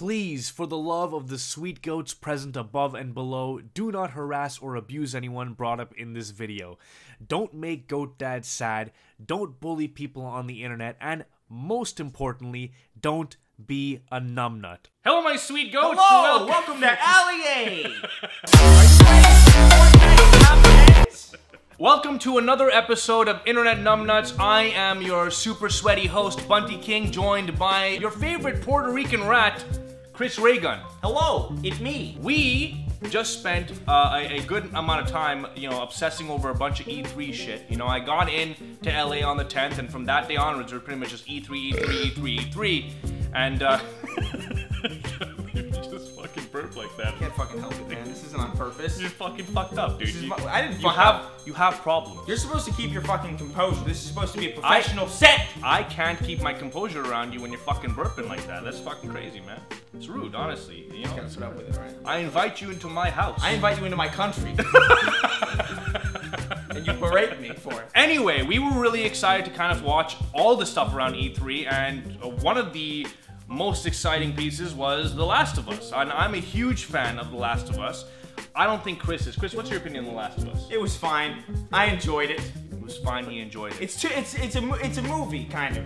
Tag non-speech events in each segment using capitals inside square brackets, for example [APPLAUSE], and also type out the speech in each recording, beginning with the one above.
Please, for the love of the sweet goats present above and below, do not harass or abuse anyone brought up in this video. Don't make Goat Dad sad, don't bully people on the internet, and most importantly, don't be a numbnut. Hello, my sweet goats! Hello, Wel- welcome to Allier. Welcome to another episode of Internet Numbnuts. I am your super sweaty host, Bunty King, joined by your favorite Puerto Rican rat, Chris Ray Gun. Hello, it's me. We just spent uh, a, a good amount of time, you know, obsessing over a bunch of E3 shit. You know, I got in to LA on the 10th, and from that day onwards, we're pretty much just E E3, E3, E3, E3, and uh, [LAUGHS] man. This isn't on purpose. You're fucking fucked up, dude. You, I didn't you have up. you have problems. You're supposed to keep your fucking composure. This is supposed to be a professional set. I can't keep my composure around you when you're fucking burping like that. That's fucking crazy, man. It's rude, honestly. You know. Gotta put up with it, right? I invite you into my house. I invite you into my country. [LAUGHS] and you berate me for it. Anyway, we were really excited to kind of watch all the stuff around E3, and uh, one of the most exciting pieces was The Last of Us. And I'm a huge fan of The Last of Us. I don't think Chris is. Chris, what's your opinion on The Last of Us? It was fine. I enjoyed it. It was fine. He enjoyed it. It's too, it's it's a it's a movie kind of.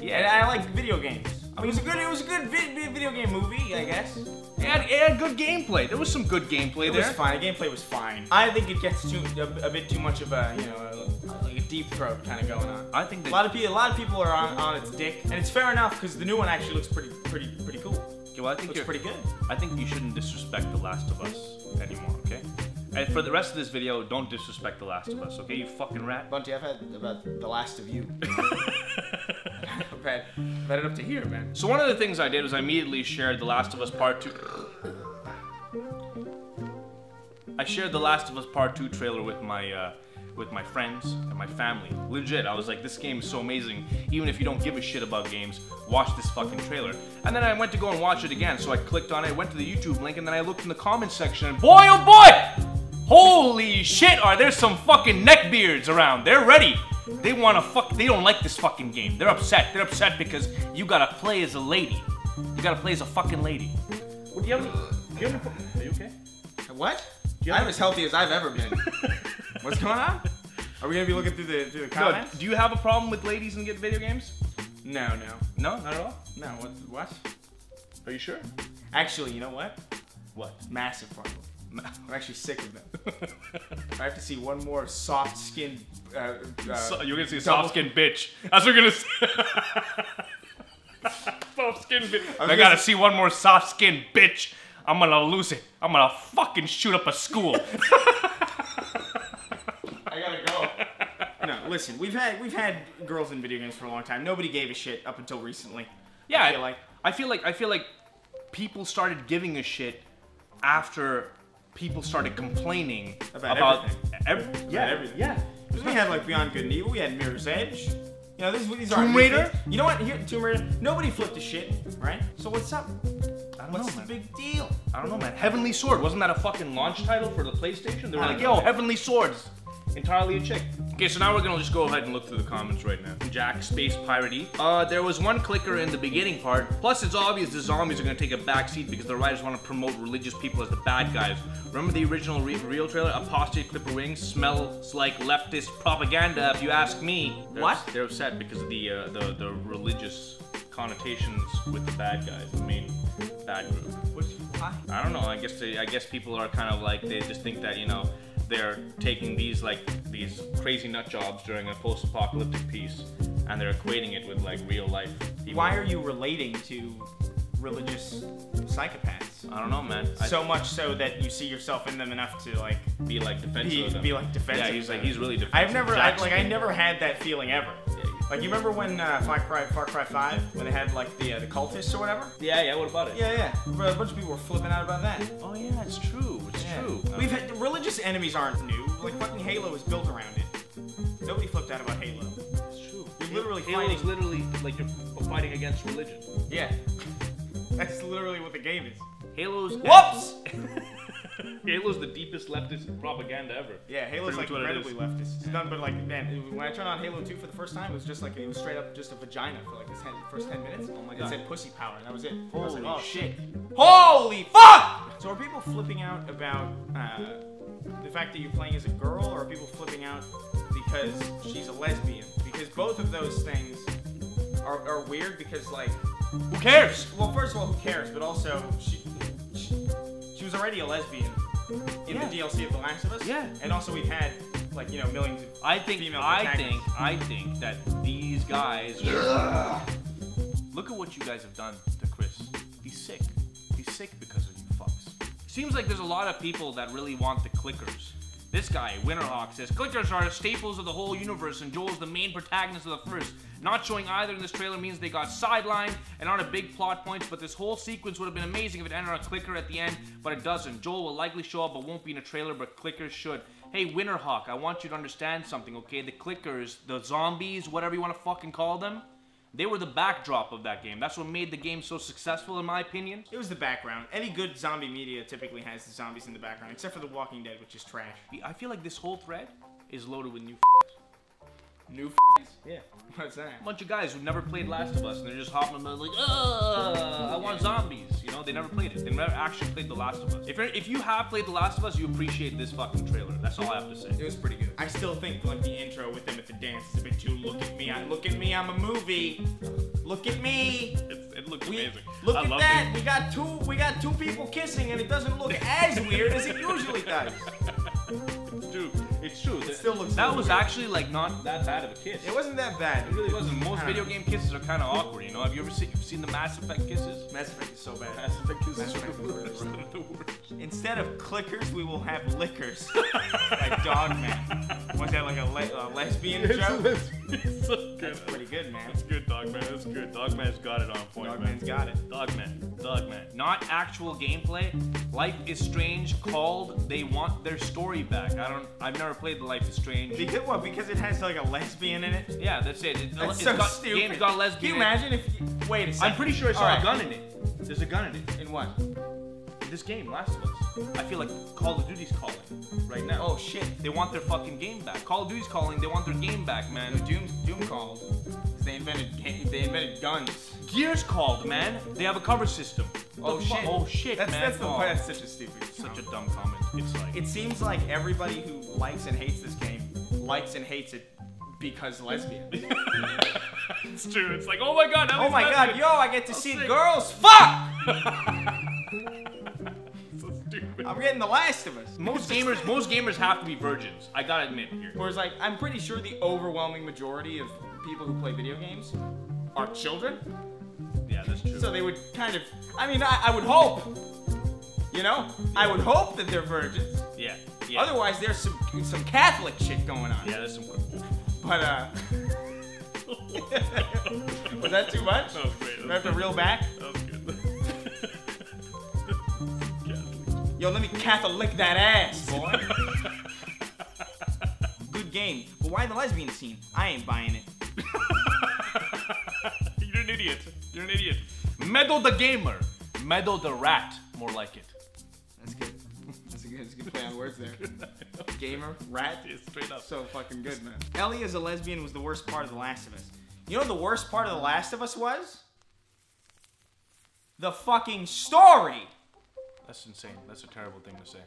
Yeah. And I like video games. I mean, it was a good it was a good vi- vi- video game movie, I guess. It had, it had good gameplay. There was some good gameplay It there. It was fine. The gameplay was fine. I think it gets too a, a bit too much of a you know a, like a deep throat kind of going on. I think A lot of people, a lot of people are on, on its dick, and it's fair enough because the new one actually looks pretty, pretty, pretty cool. Okay, well, I think Looks you're, pretty good. I think you shouldn't disrespect The Last of Us anymore, okay? And for the rest of this video, don't disrespect The Last of Us, okay? You fucking rat. Bunty, I've had about the last of you. [LAUGHS] [LAUGHS] I've had, I've had it up to here, man. So one of the things I did was I immediately shared The Last of Us Part 2. I shared The Last of Us Part 2 trailer with my uh, with my friends and my family. Legit, I was like, this game is so amazing. Even if you don't give a shit about games, watch this fucking trailer. And then I went to go and watch it again, so I clicked on it, went to the YouTube link, and then I looked in the comments section, and boy oh boy! Holy shit, are there some fucking neckbeards around? They're ready. They wanna fuck, they don't like this fucking game. They're upset. They're upset because you gotta play as a lady. You gotta play as a fucking lady. What do you have do you have are you okay? What? I'm as healthy as I've ever been. [LAUGHS] What's going on? Are we gonna be looking through the through the No, comments? do you have a problem with ladies and get video games? No, no, No, not at all. no. What? What? Are you sure? Actually, you know what? What? Massive problem. [LAUGHS] I'm actually sick of them. [LAUGHS] I have to see one more soft skinned. Uh, uh, So, you're gonna see a double- soft skinned bitch. That's what you're gonna see. soft skinned bitch. I, gonna gotta say- see one more soft skinned bitch. I'm gonna lose it. I'm gonna fucking shoot up a school. [LAUGHS] I gotta go. no, listen. We've had we've had girls in video games for a long time. Nobody gave a shit up until recently. yeah, I feel like. I feel like I feel like people started giving a shit after people started complaining About ev- yeah, everything. yeah. Because we had like Beyond Good and Evil. We had Mirror's Edge. You know, these these aren't Tomb Raider? You know what? Here, Tomb Raider. Nobody flipped a shit, right? So what's up? I don't What's know, the man. big deal? I don't know, man. Heavenly Sword wasn't that a fucking launch title for the PlayStation? They were I like, don't know. "Yo, Heavenly Swords." Entirely a chick. Okay, so now we're gonna just go ahead and look through the comments right now. Jack Space Piratey. Uh, there was one clicker in the beginning part. Plus, it's obvious the zombies are gonna take a back seat because the writers want to promote religious people as the bad guys. Remember the original re- real trailer? Apostate Clipper Wings smells like leftist propaganda, if you ask me. They're, What? They're upset because of the uh, the the religious connotations with the bad guys, the main bad group. I don't know. I guess they, I guess people are kind of like they just think that you know they're taking these like these crazy nut jobs during a post-apocalyptic piece and they're equating it with like real life. People. Why are you relating to religious psychopaths? I don't know, man. I So much so that you see yourself in them enough to like be like defensive be, be like defensive. yeah, he's like he's really defensive. I've never, I, like, I never had that feeling ever. Yeah, you- Like, you remember when uh, Far Cry, Far Cry 5, when they had like the uh, the cultists or whatever? yeah, yeah. What about it? Yeah, yeah. But a bunch of people were flipping out about that. Oh yeah, it's true. It's Yeah. true. We've had religious enemies aren't new. Like fucking Halo is built around it. Nobody flipped out about Halo. It's true. You're literally Halo is fighting- literally like you're fighting against religion. Yeah. [LAUGHS] That's literally what the game is. Halo's Whoops! [LAUGHS] [LAUGHS] Halo's the deepest leftist propaganda ever. Yeah, Halo's Pretty like much what it incredibly leftist. It's done, but like, man, when I turned on Halo 2 for the first time, it was just like it was straight up just a vagina for like the first 10 minutes. Oh my It said pussy power, and that was it. I was like, Holy oh shit. Holy fuck! So are people flipping out about uh, the fact that you're playing as a girl, or are people flipping out because she's a lesbian? Because both of those things are, are weird. Because like, Who cares? well, first of all, who cares? But also, she she, she was already a lesbian in Yeah. the DLC of The Last of Us. Yeah. And also, we've had like you know millions of I think female I think I think that these guys Look at what you guys have done to Chris. He's sick. He's sick because of you fucks. Seems like there's a lot of people that really want the clickers. This guy, Winterhawk, says clickers are staples of the whole universe, and Joel's the main protagonist of the first. Not showing either in this trailer means they got sidelined and aren't a big plot points, but this whole sequence would have been amazing if it ended on a clicker at the end, but it doesn't. Joel will likely show up, but won't be in a trailer, but clickers should. Hey, Winterhawk, I want you to understand something, okay? The clickers, the zombies, whatever you want to fucking call them, they were the backdrop of that game. That's what made the game so successful, in my opinion. It was the background. Any good zombie media typically has the zombies in the background, except for The Walking Dead, which is trash. I feel like this whole thread is loaded with new. New f***s? Yeah. [LAUGHS] What's that? A bunch of guys who never played Last of Us, and they're just hopping about like, "Uh, I want zombies." You know, they never played it. They never actually played The Last of Us. If you're, if you have played The Last of Us, you appreciate this fucking trailer. That's all I have to say. It was pretty good. I still think like the intro with them at the dance is a bit too. Look at me! I look at me! I'm a movie. Look at me! It's, it looks We, amazing. look I at love that! it. We got two. We got two people kissing, and it doesn't look as weird as it usually does. [LAUGHS] It's true. It's true. It still looks That was weird. actually like not that bad of a kiss. It wasn't that bad. It really wasn't. Most video know. game kisses are kind of awkward. You know. Have you ever seen, you've seen the Mass Effect kisses? Mass Effect is so bad. Mass Effect kisses Mass are Effect the worst. They're the worst. [LAUGHS] Instead of clickers, we will have liquors. [LAUGHS] like Dogman. Was that like a, le- a lesbian joke? It's so good. That's pretty good, man. That's good, Dogman. That's good. Dogman's got it on point, Dogman's man. got it. Dogman. Dogman. Not actual gameplay. Life is Strange called. They want their story back. I don't. I've never played the Life is Strange. Because what? Because it has like a lesbian in it. Yeah, that's it. It- That's it's so got, stupid. Game's got Can lesbian. you in it. imagine if? You, wait a second. I'm pretty sure I saw Alright. a gun in it. There's a gun in it. In what? In this game, Last of Us. I feel like Call of Duty's calling right now. Oh shit. They want their fucking game back. Call of Duty's calling. They want their game back, man. Doom Doom called. They invented ga- they invented guns. Gears called, man. They have a cover system. Oh shit. Oh shit, That's man. that's the Oh, that's such a stupid. Such a dumb comment. It's like. It seems like everybody who likes and hates this game likes and hates it because lesbian. [LAUGHS] it's true. It's like, oh my god. oh my god, yo, I get to I'll see say- girls. Fuck! [LAUGHS] I'm getting The Last of Us. Most gamers, most gamers have to be virgins. I gotta admit here. Whereas, like, I'm pretty sure the overwhelming majority of people who play video games are children. Yeah, that's true. So they would kind of. I mean, I, I would hope. You know, I would hope that they're virgins. yeah, yeah. Otherwise, there's some some Catholic shit going on. yeah, there's some. But uh, [LAUGHS] was that too much? That was great. Do I have to reel back? Yo, let me Catholic that ass, boy. [LAUGHS] Good game, but why the lesbian scene? I ain't buying it. [LAUGHS] You're an idiot. You're an idiot. Meadow the gamer. Meadow the rat. More like it. That's good. That's a good, that's a good play on words there. [LAUGHS] Gamer, rat. Yeah, straight up. So fucking good, man. Ellie as a lesbian was the worst part of The Last of Us. You know what the worst part of The Last of Us was? The fucking story! That's insane. That's a terrible thing to say.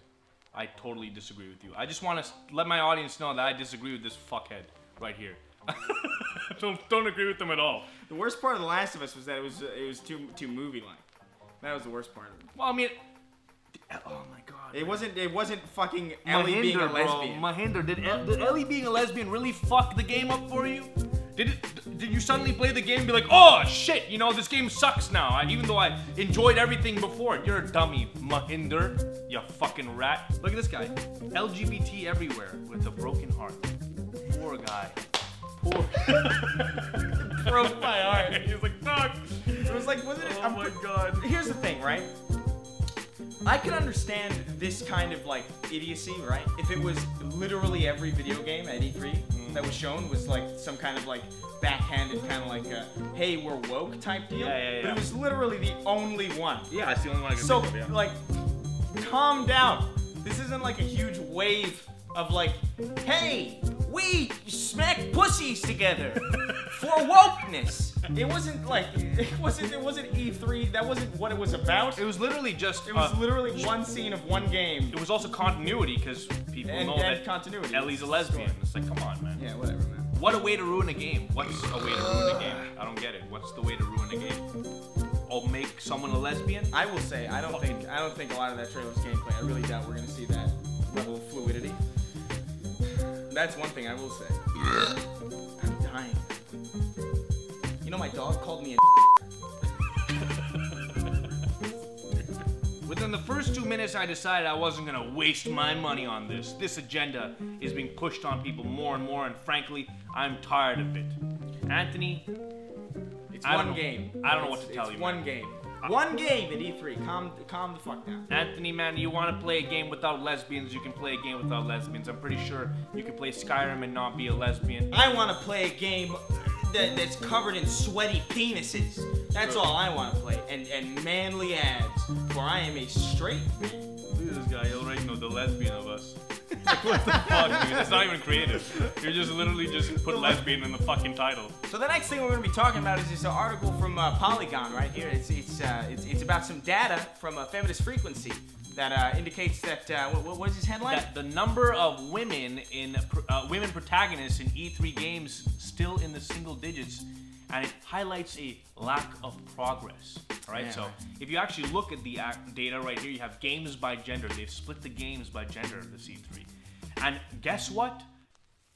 I totally disagree with you. I just want to let my audience know that I disagree with this fuckhead right here. [LAUGHS] don't don't agree with them at all. The worst part of The Last of Us was that it was uh, it was too too movie like. That was the worst part of it. Well, I mean, oh my god. It wasn't it wasn't fucking Ellie being a Mahinder, bro. lesbian. Mahinder, did, El- did Ellie being a lesbian really fuck the game up for you? Did it? Did you suddenly play the game and be like, oh shit, you know this game sucks now? I, even though I enjoyed everything before, you're a dummy, Mahinder, you fucking rat. Look at this guy, LGBT everywhere with a broken heart. Poor guy. Poor. [LAUGHS] broke my heart. He's like, fuck. It was like wasn't it? Oh I'm my god. Here's the thing, right? I can understand this kind of like idiocy, right? If it was literally every video game at E3 that was shown was like some kind of like backhanded kind of like a hey we're woke type deal. Yeah, yeah, yeah. But it was literally the only one. Yeah, that's the only one I can So think of. Yeah. like, calm down. This isn't like a huge wave of like, hey, we smack pussies together [LAUGHS] for wokeness. It wasn't like it wasn't it wasn't E3. That wasn't what it was about. It was literally just. It was uh, literally one scene of one game. It was also continuity because people And- know and that continuity. Ellie's a lesbian. It's like, come on. Yeah, whatever, man. What a way to ruin a game. What's a way to ruin a game? I don't get it. What's the way to ruin a game? Or make someone a lesbian? I will say I don't think I don't think a lot of that trailer trailer's gameplay. I really doubt we're gonna see that level of fluidity. That's one thing I will say. I'm dying. You know, my dog called me a. Within the first two minutes, I decided I wasn't gonna waste my money on this. This agenda is being pushed on people more and more, and frankly, I'm tired of it. Anthony, It's I one game. I don't know It's- what to tell it's you, One man. game. One game at E3. Calm, calm the fuck down. Anthony, man, you want to play a game without lesbians? You can play a game without lesbians. I'm pretty sure you can play Skyrim and not be a lesbian. I want to play a game that, that's covered in sweaty penises. That's all I want to play. And and manly ads. For I am a straight man. Look at this guy. He already know the lesbian of us. [LAUGHS] Like, what the fuck, dude? That's not even creative. You're just literally just put lesbian in the fucking title. So the next thing we're going to be talking about is this article from uh, Polygon right here. It's it's, uh, it's it's about some data from a feminist frequency that uh, indicates that uh, what, what is his headline? That the number of women in uh, women protagonists in E3 games still in the single digits, and it highlights a lack of progress. All right. Yeah, so if you actually look at the data right here, you have games by gender. They've split the games by gender of this E3, and guess what?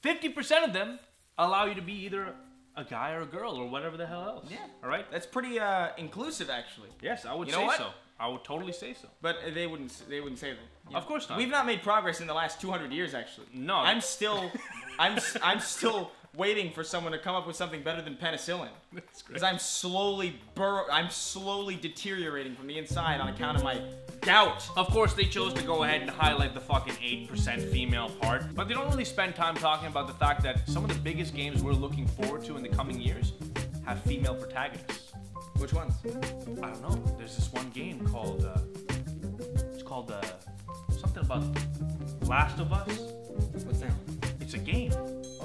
50% of them allow you to be either a guy or a girl or whatever the hell else. Yeah. All right. That's pretty uh, inclusive actually. Yes, I would You know say what? so. I would totally say so. But they wouldn't they wouldn't say that. Of course not. We've not made progress in the last 200 years actually. No. I'm still I'm I'm still waiting for someone to come up with something better than penicillin. [LAUGHS] That's great. Because I'm slowly bur- I'm slowly deteriorating from the inside on account of my gout. Of course, they chose to go ahead and highlight the fucking 8% female part, but they don't really spend time talking about the fact that some of the biggest games we're looking forward to in the coming years have female protagonists. Which ones? I don't know. There's this one game called, uh, it's called, uh, something about Last of Us. What's that? It's a game.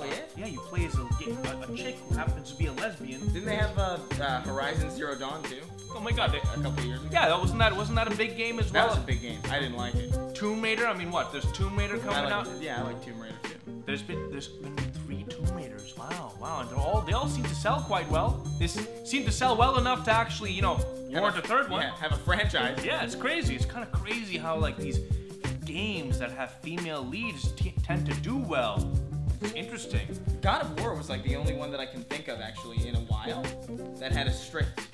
Oh yeah. Yeah, you play as a, a, a chick who happens to be a lesbian. Didn't they have uh, uh, Horizon Zero Dawn too? Oh my god. They, A couple years ago. yeah, that wasn't that wasn't that a big game as That well? was a big game. I didn't like it. Tomb Raider. I mean, what? There's Tomb Raider coming out. liked, yeah, I like Tomb Raider too. There's been there's been three Tomb Raiders. Wow, wow, and they're all they all seem to sell quite well. They seem to sell well enough to actually you know warrant a third one. Yeah, have a franchise. Yeah, it's crazy. It's kind of crazy how like these games that have female leads t- tend to do well. It's interesting. God of War was like the only one that I can think of actually in a while that had a strict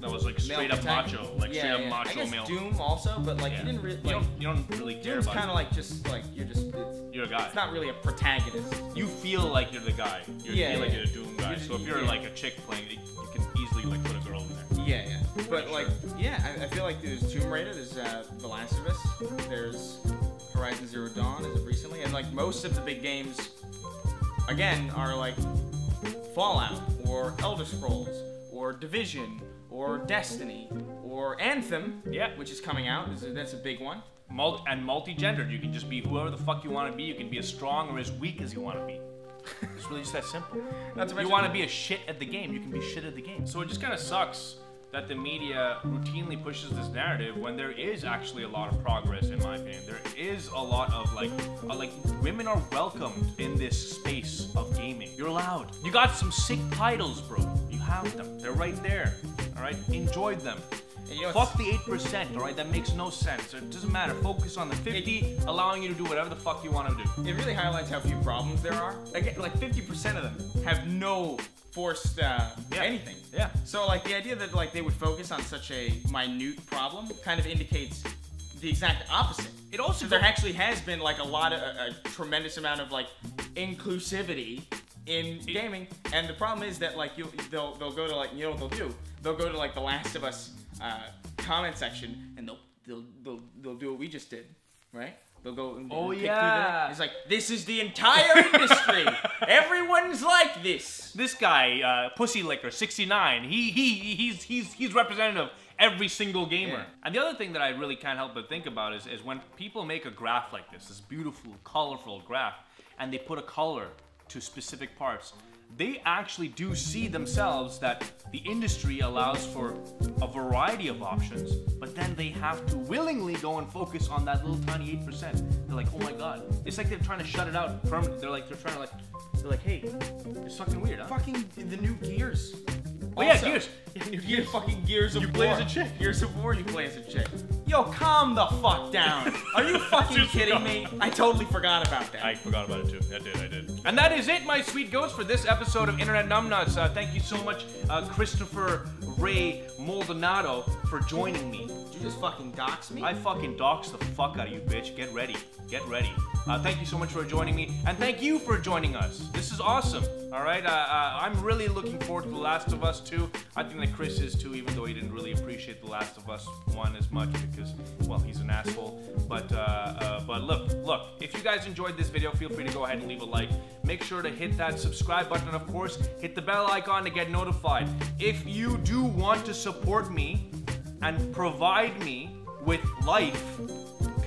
That was like straight up protagonist. macho, like yeah, straight up yeah. macho I guess male. Doom also, but like Yeah. you didn't really you don't you don't really care Doom's about. kind of like just like you're just it's, you're a guy. it's not really a protagonist. you feel like you're the guy. You Yeah, feel like you're a Doom guy. You're- so if you're like a chick playing you can easily like put a girl in there. Yeah, yeah. But like, yeah, I, I feel like there's Tomb Raider, there's uh, The Last of Us, there's Horizon Zero Dawn as of recently, and like most of the big games, again, are like Fallout or Elder Scrolls or Division or Destiny or Anthem, Yeah. which is coming out. That's a big one. Multi- and multi-gendered. You can just be whoever the fuck you want to be. You can be as strong or as weak as you want to be. It's really just that simple. Not to You want to be a shit at the game, you can be shit at the game. So it just kind of sucks that the media routinely pushes this narrative when there is actually a lot of progress, in my opinion. There is a lot of like, uh, like women are welcomed in this space of gaming. You're allowed. You got some sick titles, bro. You have them. They're right there. All right, enjoy them. And you know, Fuck the 8%, alright? That makes no sense. It doesn't matter. Focus on the 50, allowing you to do whatever the fuck you want to do. it really highlights how few problems there are. Like, like 50% of them have no forced uh, Yeah. anything. Yeah. So like the idea that like they would focus on such a minute problem kind of indicates the exact opposite. It also there actually has been like a lot of a, a tremendous amount of like inclusivity in gaming, and the problem is that like you they'll they'll go to like you know what they'll do? They'll go to like the Last of Us uh, comment section and they'll they'll they'll they'll do what we just did, right? They'll go. And Oh, yeah. It's like this is the entire [LAUGHS] industry. Everyone's like this. This guy, uh, Pussy Licker, 69, he, he, he's, he's, he's representative of every single gamer. Yeah. And the other thing that I really can't help but think about is, is when people make a graph like this, this beautiful, colorful graph, and they put a color to specific parts, they actually do see themselves that the industry allows for a variety of options, but then they have to willingly go and focus on that little tiny 8%. They're like, oh my god. It's like they're trying to shut it out permanently. They're like, they're trying to like, they're like, hey, it's fucking weird, huh? Fucking the new Gears. Oh yeah, Gears. New Gears, fucking Gears of You War. play as a chick. Gears of War, you play as a chick. Yo, calm the fuck down. Are you [LAUGHS] fucking kidding me? I totally forgot about that. I forgot about it too. I did, I did. And that is it, my sweet goats, for this episode of Internet Numbnuts. Uh, thank you so much, uh, Christopher Ray Maldonado, for joining me. You just fucking dox me? I fucking dox the fuck out of you, bitch. Get ready. Get ready. Uh, thank you so much for joining me, and thank you for joining us. This is awesome. All right, uh, uh, I'm really looking forward to The Last of Us 2. I think that Chris is too, even though he didn't really appreciate The Last of Us 1 as much because, well, he's an asshole. But, uh, uh, but look, look. If you guys enjoyed this video, feel free to go ahead and leave a like. Make sure to hit that subscribe button, of course, hit the bell icon to get notified. If you do want to support me and provide me with life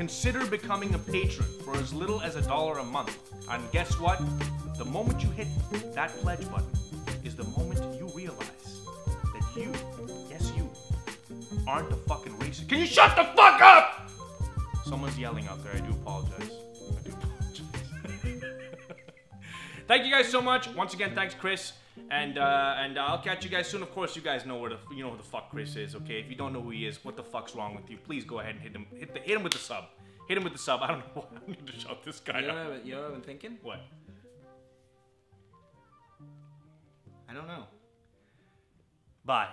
consider becoming a patron for as little as a dollar a month. And guess what? The moment you hit that pledge button is the moment you realize that you, yes you, aren't a fucking racist. Can you shut the fuck up? Someone's yelling out there. I do apologize. I do apologize. [LAUGHS] Thank you guys so much. Once again, thanks, Chris. And uh, and I'll catch you guys soon. Of course, you guys know where the you know who the fuck Chris is. Okay, if you don't know who he is, what the fuck's wrong with you? Please go ahead and hit him. Hit the, hit him with the sub. Hit him with the sub. I don't know. [LAUGHS] why I need to shout this guy You know, what, you know what I've been thinking? What? I don't know. Bye.